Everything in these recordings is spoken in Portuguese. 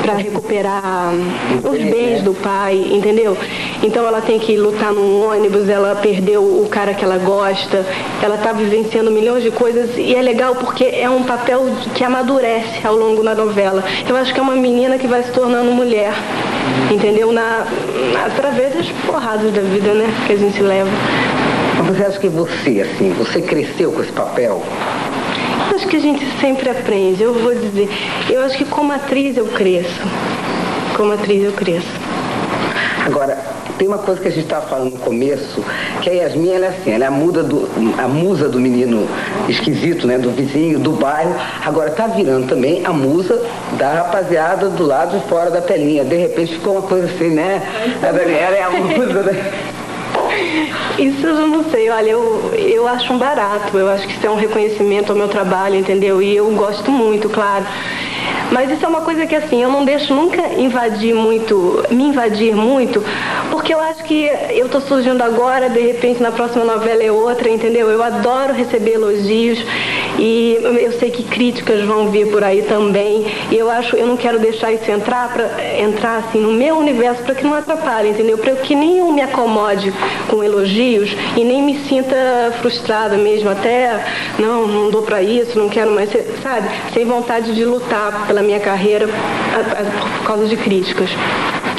para recuperar os bens do pai, entendeu? Então ela tem que lutar num ônibus, ela perdeu o cara que ela gosta, ela está vivenciando milhões de coisas e é legal porque é um papel que amadurece ao longo da novela. Eu acho que é uma menina que vai se tornando mulher, entendeu? Na, através das porradas da vida, né? Que a gente leva. Mas você acha que você, assim, você cresceu com esse papel? Acho que a gente sempre aprende. Eu vou dizer, eu acho que como atriz eu cresço. Como atriz eu cresço. Agora, tem uma coisa que a gente estava falando no começo, que a Yasmin, ela é assim, ela é a, muda do, a musa do menino esquisito, né? Do vizinho, do bairro. Agora tá virando também a musa da rapaziada do lado de fora da telinha. De repente ficou uma coisa assim, né? Ela é a musa da... Isso eu não sei, olha, eu, eu acho um barato, eu acho que isso é um reconhecimento ao meu trabalho, entendeu? E eu gosto muito, claro. Mas isso é uma coisa que assim, eu não deixo nunca invadir muito, me invadir muito, porque eu acho que eu estou surgindo agora, de repente na próxima novela é outra, entendeu? Eu adoro receber elogios e eu sei que críticas vão vir por aí também. Eu acho, eu não quero deixar isso entrar para entrar assim no meu universo para que não atrapalhe, entendeu? Para que nem eu me acomode com elogios e nem me sinta frustrada mesmo até não, não dou para isso, não quero mais, sabe? Sem vontade de lutar pela minha carreira por causa de críticas.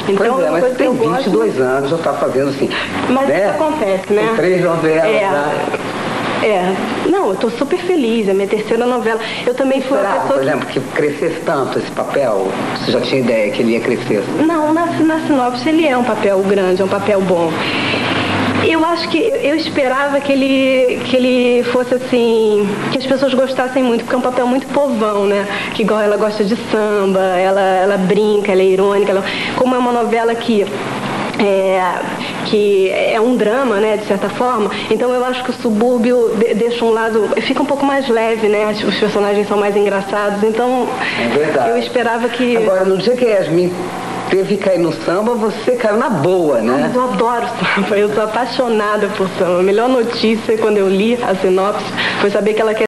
Então, pois é, mas tem 22 gosto... anos, já está fazendo assim. Mas né? isso acontece, né? Com três novelas. É. Né? É, não, eu estou super feliz, é minha terceira novela. Eu também fui Será, por exemplo, que crescesse tanto esse papel? Você já tinha ideia que ele ia crescer? Não, na, na sinopse ele é um papel grande, é um papel bom. Eu acho que eu esperava que ele, que ele fosse assim, que as pessoas gostassem muito, porque é um papel muito povão, né? Que igual ela gosta de samba, ela, ela brinca, ela é irônica, ela, como é uma novela que é, que é um drama, né, de certa forma. Então eu acho que o subúrbio deixa um lado, fica um pouco mais leve, né? Os personagens são mais engraçados. Então é eu esperava que. Agora, no dia que Yasmin teve que cair no samba, você caiu na boa, né? Mas eu adoro samba, eu sou apaixonada por samba. A melhor notícia quando eu li a sinopse foi saber que ela quer